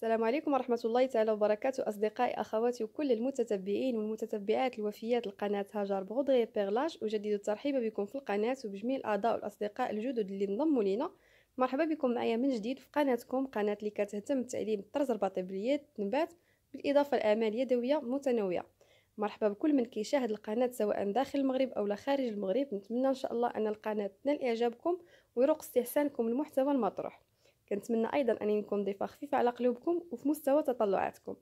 السلام عليكم ورحمة الله تعالى وبركاته أصدقائي أخواتي وكل المتتبعين والمتتبعات الوفيات لقناة هاجر بغضغي بيغلاج أجدد الترحيب بكم في القناة وبجميع الأعضاء والأصدقاء الجدد اللي انضموا لينا. مرحبا بكم معايا من جديد في قناتكم قناة اللي كتهتم بتعليم الطرز الرباطي باليد نبات بالإضافة لأعمال يدوية متنوعة. مرحبا بكل من كيشاهد القناة سواء داخل المغرب أو خارج المغرب. نتمنى إن شاء الله أن القناة تنال إعجابكم ويروق استحسانكم المحتوى المطروح. كنتمنى أيضا اني نكون ضيفة خفيفة على قلوبكم وفي مستوى تطلعاتكم.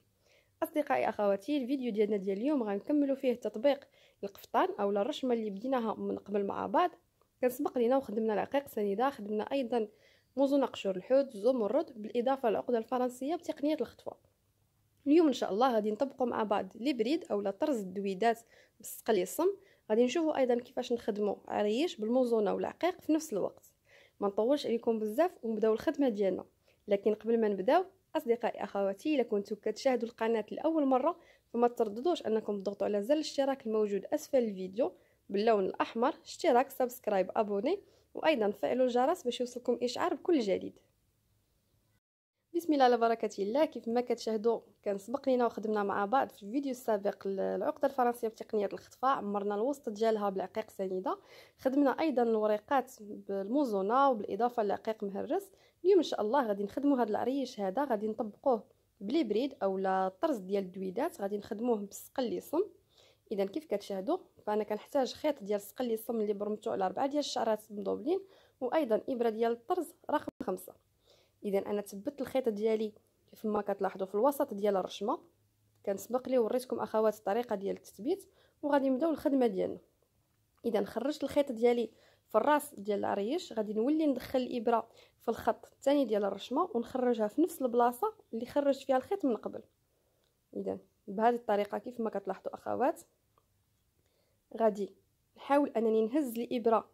أصدقائي أخواتي الفيديو ديالنا ديال اليوم غنكملوا فيه تطبيق القفطان أو الرشمة اللي بديناها من قبل مع بعض. كان سبق لينا وخدمنا العقيق سنيدة خدمنا أيضا موزون قشور الحوت زمرد بالإضافة للعقدة الفرنسية بتقنية الخطفه اليوم إن شاء الله غادي نطبقوا مع بعض لي بريد أو طرز الدويدات بالسقل الصم. غادي نشوفوا أيضا كيفاش نخدموا عريش بالموزونه والعقيق في نفس الوقت. ما نطولش عليكم بزاف ونبداو الخدمة ديالنا. لكن قبل ما نبداو أصدقائي أخواتي إلا كنتو كتشاهدوا القناة لأول مرة فما ترددوش أنكم تضغطوا على زر الاشتراك الموجود أسفل الفيديو باللون الأحمر اشتراك subscribe abonner وأيضا فعلوا الجرس باش يوصلكم إشعار بكل جديد. بسم الله على بركة الله. كيف ما كتشاهدوا كان سبق لينا وخدمنا مع بعض في الفيديو السابق العقده الفرنسيه بتقنيه الخطفاء عمرنا الوسط ديالها بالعقيق سنيدة. خدمنا أيضا الوريقات بالموزونة وبالإضافة لعقيق مهرس. اليوم إن شاء الله غادي نخدموا هذا العريش هذا غادي نطبقوه بلي بريد اولا طرز ديال الدويدات غادي نخدموه بالسقل صم اذا كيف كتشاهدوا فأنا كنحتاج خيط ديال السقل صم اللي برمتو على أربعة ديال الشعرات مضوبلين وأيضا إبرة ديال الطرز رقم خمسة. اذا أنا ثبت الخيط ديالي كيف ما كتلاحظوا في الوسط ديال الرشمة. كنسبق لي وريتكم أخوات الطريقة ديال التثبيت وغادي نبداو الخدمة ديالنا. اذا خرجت الخيط ديالي في الراس ديال العريش غادي نولي ندخل الإبرة في الخط الثاني ديال الرشمة ونخرجها في نفس البلاصة اللي خرجت فيها الخيط من قبل. اذا بهذه الطريقة كيف ما كتلاحظوا أخوات غادي نحاول أنني نهز الإبرة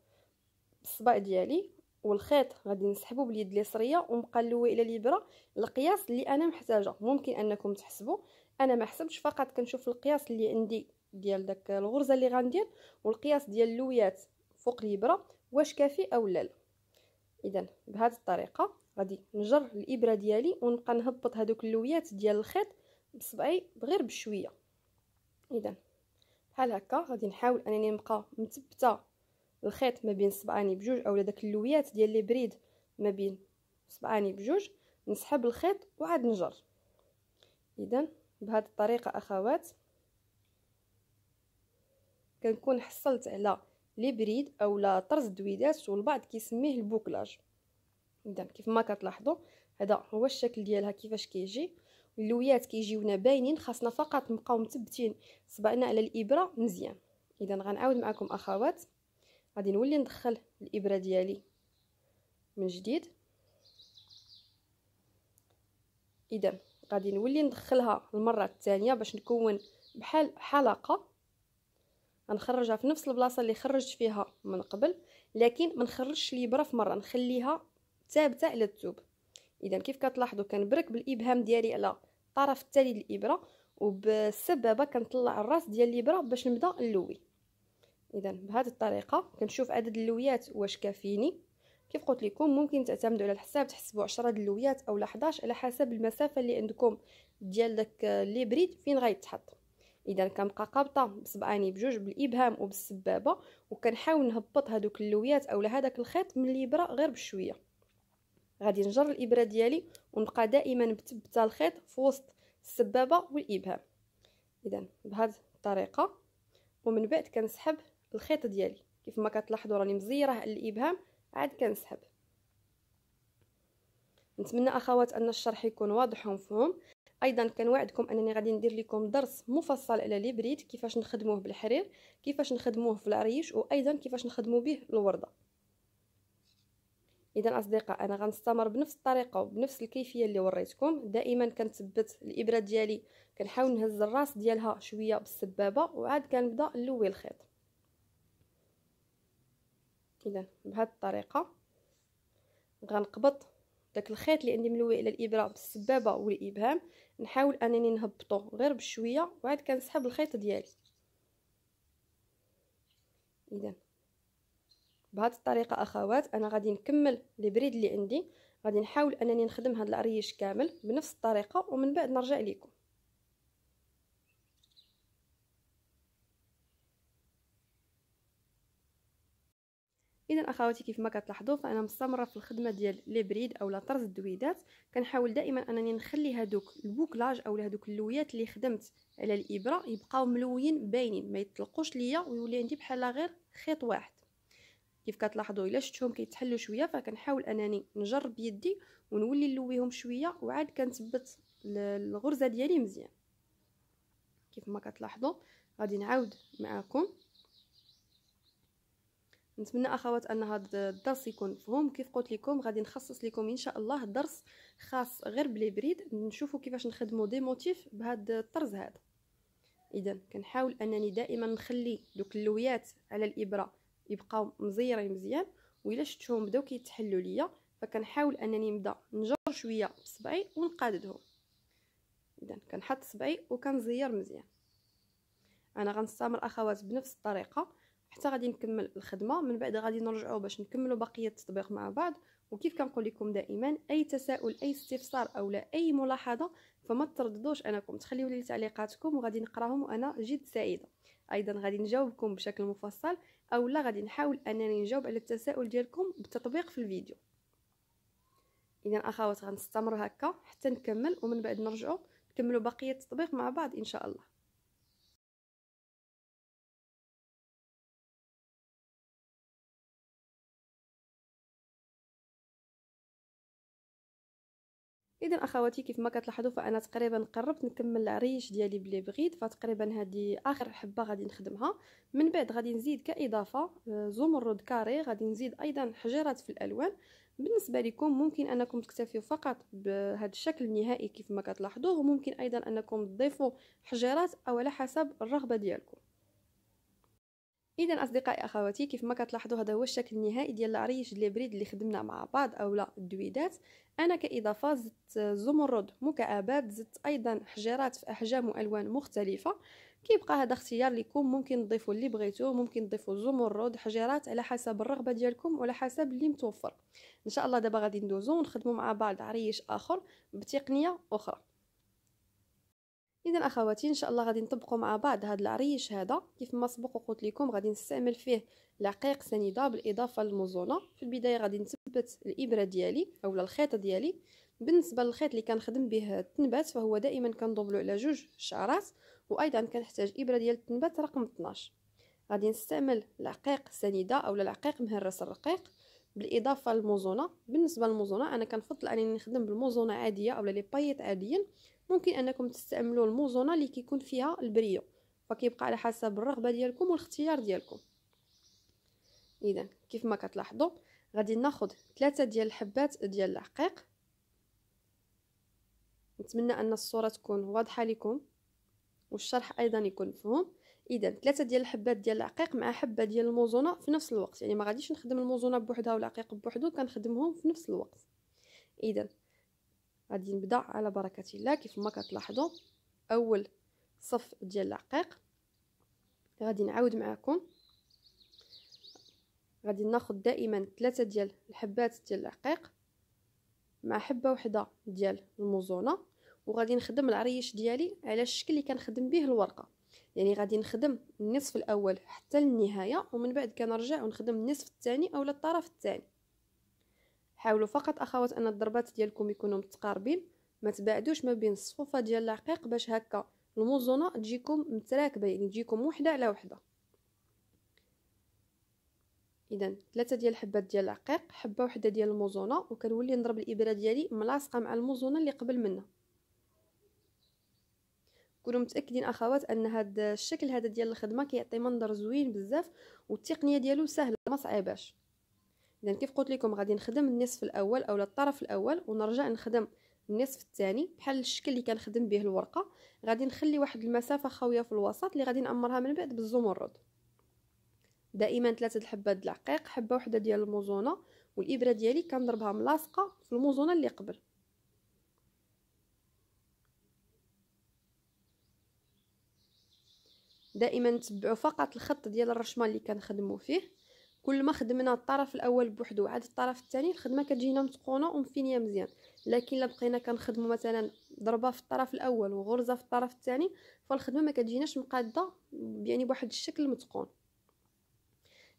بالصباع ديالي والخيط غادي نسحبو باليد اليسرية ومقلوه إلى الابره القياس اللي أنا محتاجة ممكن أنكم تحسبوا أنا ما حسبتش فقط كنشوف القياس اللي عندي ديال داك الغرزة اللي غندير والقياس ديال اللويات فوق الابره واش كافي أو لا. إذا بهذه الطريقة غادي نجر الإبرة ديالي ونبقى نهبط هذوك اللويات ديال الخيط بصبعي غير بشوية. إذا بحال هكا غادي نحاول أنني نبقى مثبته الخيط ما بين صبعاني بجوج اولا داك اللويات ديال لي بريد ما بين صبعاني بجوج نسحب الخيط وعاد نجر. اذا بهذه الطريقة أخوات كنكون حصلت على لي بريد اولا طرز دويدات والبعض كيسميه البوكلاج. اذا كيف ما كتلاحظوا هذا هو الشكل ديالها كيفاش كيجي. اللويات كيجيونا باينين خاصنا فقط نبقاو مثبتين صبعنا على الإبرة مزيان. اذا غنعاود معكم أخوات. غادي نولي ندخل الإبرة ديالي من جديد. إذا غادي نولي ندخلها المره الثانية باش نكون بحال حلقة. غنخرجها في نفس البلاصة اللي خرجت فيها من قبل لكن ما نخرجش الإبرة في مرة نخليها ثابتة على الثوب إذا كيف كتلاحظوا كنبرك بالإبهام ديالي على الطرف التالي الإبرة وبالسبابه كنطلع الراس ديال الإبرة باش نبدأ نلوي. إذا بهذه الطريقة كنشوف عدد اللويات واش كافيني. كيف قلت لكم ممكن تعتمدوا على الحساب تحسبوا 10 اللويات أو 11 على حسب المسافة اللي عندكم ديال داك لي بريد فين غيتحط. إذا كنبقى قابطة بصبعاني بجوج بالإبهام وبالسبابة وكنحاول نهبط هذوك اللويات اولا هذاك الخيط من الإبرة غير بشوية. غادي نجر الإبرة ديالي ونبقى دائما مثبته الخيط في وسط السبابة والإبهام. إذا بهذه الطريقة ومن بعد كنسحب الخيط ديالي. كيف ما كتلاحظوا راني مزيرة الإبهام عاد كنسحب. نتمنى أخوات أن الشرح يكون واضح ومفهوم. أيضا كنوعدكم أنني غادي ندير لكم درس مفصل على لي بريد كيفاش نخدموه بالحرير كيفاش نخدموه في العريش وأيضا كيفاش نخدموا به الوردة. اذا أصدقاء أنا غنستمر بنفس الطريقة وبنفس الكيفية اللي وريتكم. دائما كنثبت الإبرة ديالي كنحاول نهز الراس ديالها شوية بالسبابة وعاد كنبدأ نلوي الخيط. إذا بهذه الطريقة غنقبط داك الخيط اللي عندي ملوي على الإبرة بالسبابة والإبهام. نحاول أنني نهبطو غير بشوية وعاد كنسحب الخيط ديالي. إذا بهذه الطريقة أخوات أنا غادي نكمل لي بريد اللي عندي. غادي نحاول أنني نخدم هذا العريش كامل بنفس الطريقة ومن بعد نرجع لكم إذا أخواتي كيف ما كتلاحظوا فأنا مستمرة في الخدمة ديال لي بريد اولا طرز الدويدات. كنحاول دائما أنني نخلي هادوك البوكلاج اولا هادوك اللويات اللي خدمت على الإبرة يبقاو ملويين باينين ما يطلقوش ليا ويولي عندي بحال غير خيط واحد. كيف كتلاحظوا إلا شفتهم كيتحلوا شوية فكنحاول أنني نجرب يدي ونولي نلويهم شوية وعاد كنثبت الغرزة ديالي مزيان. كيف ما كتلاحظوا غادي نعاود معكم نتمنى أخوات أن هذا الدرس يكون مفهوم كيف قلت لكم غادي نخصص لكم إن شاء الله درس خاص غير بلي بريد. نشوفوا كيفاش نخدموا دي موتيف بهذا الطرز هذا إذا كنحاول أنني دائما نخلي دوك اللويات على الإبرة يبقاو مزيرين مزيان وإلا شفتهم بداو كيتحلوا ليا فكنحاول أنني نبدأ نجر شوية بصبعي ونقاددهم. إذا كنحط صبعي وكنزير مزيان. أنا غنستمر أخوات بنفس الطريقة. حتى غادي نكمل الخدمة. من بعد غادي نرجعوا باش نكملوا بقية التطبيق مع بعض. وكيف كنقول لكم دائما أي تساؤل أي استفسار أو لا أي ملاحظة فما ترددوش أنكم. تخليوا لي تعليقاتكم وغادي نقراهم وأنا جد سعيدة. أيضا غادي نجاوبكم بشكل مفصل أو لا غادي نحاول أنني نجاوب على التساؤل ديالكم بالتطبيق في الفيديو. اذا أخوات غنستمر هكا حتى نكمل ومن بعد نرجعوا نكملوا بقية التطبيق مع بعض إن شاء الله. اذا أخواتي كيف ما كتلاحظوا فأنا تقريبا قربت نكمل العريش ديالي بلي بغيت. فتقريبا هذه آخر حبة غادي نخدمها. من بعد غادي نزيد كإضافة آه، زمرد كاري. غادي نزيد أيضا حجيرات في الألوان. بالنسبة لكم ممكن أنكم تكتفيوا فقط بهذا الشكل النهائي كيف ما كتلاحظوا وممكن أيضا أنكم تضيفوا حجيرات أو على حسب الرغبة ديالكم. اذا أصدقائي أخواتي كيف ما كتلاحظوا هذا هو الشكل النهائي ديال العريش ديال بريد اللي خدمنا مع بعض اولا الدويدات. أنا كإضافة زدت زمرد مكعبات زدت أيضا حجرات في أحجام وألوان مختلفة. كيبقى هذا اختيار لكم ممكن تضيفوا اللي بغيتو ممكن تضيفوا زمرد حجرات على حسب الرغبة ديالكم وعلى حسب اللي متوفر. إن شاء الله دابا غادي ندوزو ونخدموا مع بعض عريش آخر بتقنية أخرى. اذا أخواتي إن شاء الله غادي نطبقوا مع بعض هذا العريش هذا. كيف ما سبق وقلت لكم غادي نستعمل فيه العقيق سنيدة بالإضافة للموزونة. في البداية غادي نثبت الإبرة ديالي أولا الخيط ديالي. بالنسبة للخيط اللي كنخدم به التنبات فهو دائما كندوبلو على جوج شعرات وأيضا كنحتاج إبرة ديال التنبات رقم 12 غادي نستعمل العقيق سنيدة أولا العقيق مهرس الرقيق بالإضافة للموزونة. بالنسبة للموزونة أنا كنفضل أنني نخدم بالموزونة عادية أولا لي بايط عاديين ممكن أنكم تستعملوا الموزونة اللي كيكون فيها البريو فكيبقى على حسب الرغبة ديالكم والاختيار ديالكم. إذا كيف ما كتلاحظوا غادي ناخذ ثلاثة ديال الحبات ديال العقيق. نتمنى أن الصورة تكون واضحة لكم والشرح أيضا يكون مفهوم. إذا ثلاثة ديال الحبات ديال العقيق مع حبة ديال الموزونة في نفس الوقت يعني ما غاديش نخدم الموزونة بوحدها والعقيق بوحدو كنخدمهم في نفس الوقت. إذا غادي نبدا على بركة الله. كيف ما كتلاحظوا أول صف ديال العقيق غادي نعاود معكم غادي ناخذ دائما ثلاثة ديال الحبات ديال العقيق مع حبة وحدة ديال الموزونة وغادي نخدم العريش ديالي على الشكل اللي كنخدم به الورقة. يعني غادي نخدم النصف الأول حتى للنهايه ومن بعد كنرجع ونخدم النصف الثاني اولا الطرف الثاني. حاولوا فقط أخوات أن الضربات ديالكم يكونوا متقاربين ما تبعدوش ما بين الصفوفة ديال العقيق باش هكا الموزونة تجيكم متراكبة يعني تجيكم وحدة على وحدة. اذا ثلاثة ديال الحبات ديال العقيق حبة وحدة ديال الموزونة وكنولي نضرب الإبرة ديالي ملاصقة مع الموزونة اللي قبل منها كونوا متأكدين أخوات أن هذا الشكل هذا ديال الخدمة كيعطي منظر زوين بزاف والتقنية ديالو سهلة ما صعيباش. اذا كيف قلت لكم غادي نخدم النصف الأول اولا الطرف الأول ونرجع نخدم النصف الثاني بحال الشكل اللي كنخدم به الورقة. غادي نخلي واحد المسافة خاوية في الوسط اللي غادي نعمرها من بعد بالزمرد دائما ثلاثة الحبات د العقيق حبة وحدة ديال الموزونة والإبرة ديالي كنضربها ملاصقة في الموزونة اللي قبل. دائما تبعوا فقط الخط ديال الرشمة اللي كنخدموا فيه. كل ما خدمنا الطرف الأول بوحدو عاد الطرف الثاني الخدمة كتجينا متقونه ومفينية مزيان. لكن إلا بقينا كنخدموا مثلا ضربة في الطرف الأول وغرزة في الطرف الثاني فالخدمة ما كتجيناش مقادة يعني بواحد الشكل متقون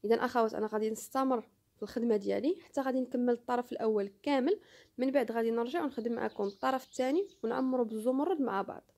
اذا اخوات أنا غادي نستمر في الخدمة ديالي حتى غادي نكمل الطرف الأول كامل. من بعد غادي نرجع ونخدم معكم الطرف الثاني ونعمرو بالزمرد مع بعض.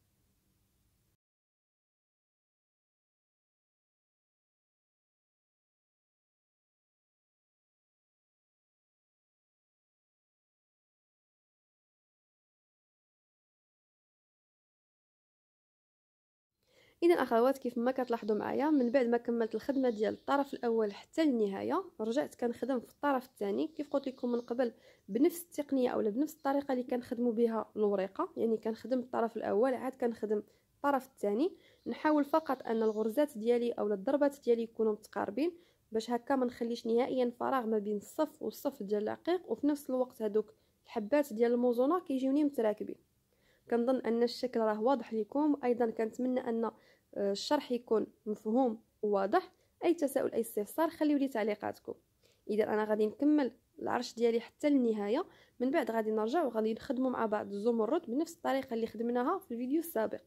إذا أخوات كيف ما كتلاحظوا معايا من بعد ما كملت الخدمة ديال الطرف الأول حتى النهاية رجعت كنخدم في الطرف الثاني. كيف قلت لكم من قبل بنفس التقنية اولا بنفس الطريقة اللي كنخدموا بها الوريقة. يعني كنخدم الطرف الأول عاد كنخدم الطرف الثاني. نحاول فقط أن الغرزات ديالي اولا الضربات ديالي يكونوا متقاربين باش هكا ما نخليش نهائيا فراغ ما بين الصف والصف ديال العقيق. وفي نفس الوقت هذوك الحبات ديال الموزونة كيجيوني متراكبين. كنظن أن الشكل راه واضح لكم أيضا كنتمنى أن آه، الشرح يكون مفهوم وواضح. أي تساؤل أي استفسار خليو لي تعليقاتكم. إذا أنا غادي نكمل العرش ديالي حتى للنهايه من بعد غادي نرجع وغادي نخدموا مع بعض الزمرد بنفس الطريقة اللي خدمناها في الفيديو السابق.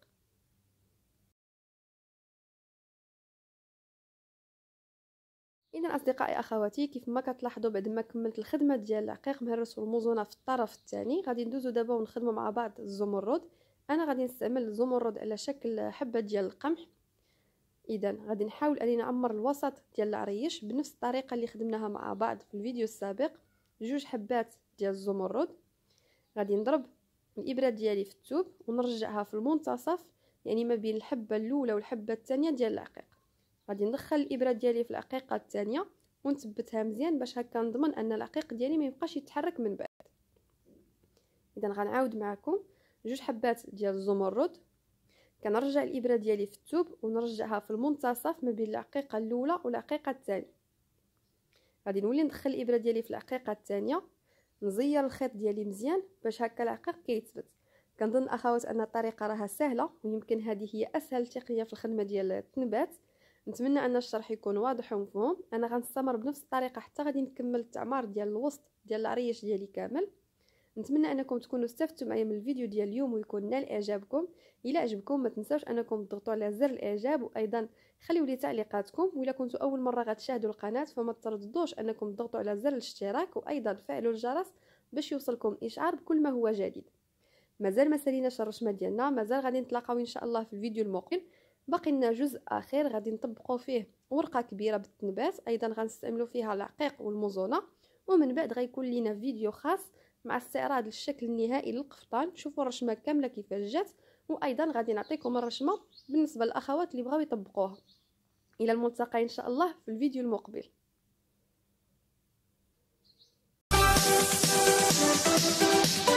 اذا اصدقائي أخواتي كيف ما كتلاحظوا بعد ما كملت الخدمة ديال العقيق مهرس والموزونه في الطرف الثاني غادي ندوزو دابا ونخدموا مع بعض الزمرد أنا غادي نستعمل الزمرد على شكل حبة ديال القمح. اذا غادي نحاول أني نعمر الوسط ديال العريش بنفس الطريقة اللي خدمناها مع بعض في الفيديو السابق. جوج حبات ديال الزمرد غادي نضرب الإبرة ديالي في الثوب ونرجعها في المنتصف يعني ما بين الحبة الأولى والحبة الثانية ديال العقيق. غادي ندخل الإبرة ديالي في العقيقه الثانية ونثبتها مزيان باش هكا نضمن أن العقيق ديالي ما يبقاش يتحرك من بعد. إذا غنعاود معكم جوج حبات ديال الزمرد كنرجع الإبرة ديالي في الثوب ونرجعها في المنتصف ما بين العقيقه الأولى والعقيقه الثانية. غادي نولي ندخل الإبرة ديالي في العقيقه الثانية. نزير الخيط ديالي مزيان باش هكا العقيق كيتثبت كنظن أخوات أن الطريقة راها سهلة ويمكن هذه هي أسهل تقنيه في الخدمة ديال التنبات. نتمنى أن الشرح يكون واضح ومفهوم. أنا غنستمر بنفس الطريقة حتى غادي نكمل التعمار ديال الوسط ديال العريش ديالي كامل. نتمنى أنكم تكونوا استفدتوا معايا من الفيديو ديال اليوم ويكون نال إعجابكم. إلى عجبكم ما تنساوش أنكم تضغطوا على زر الإعجاب وأيضا خليوا لي تعليقاتكم. ولا كنتوا أول مرة غتشاهدوا القناة فما ترددوش أنكم تضغطوا على زر الاشتراك وأيضا فعلوا الجرس باش يوصلكم إشعار بكل ما هو جديد. مازال ما ساليناش الرشمه ديالنا مازال غادي نتلاقاو إن شاء الله في الفيديو المقبل. باقي لنا جزء آخر غادي نطبقوا فيه ورقة كبيرة بالتنبات أيضا غنستعملوا فيها العقيق والموزونة ومن بعد غيكون لينا فيديو خاص مع استعراض الشكل النهائي للقفطان شوفوا الرشمة كاملة كيفاش جات وأيضا غادي نعطيكم الرشمة بالنسبة للأخوات اللي بغاو يطبقوها إلى الملتقى إن شاء الله في الفيديو المقبل Thank you.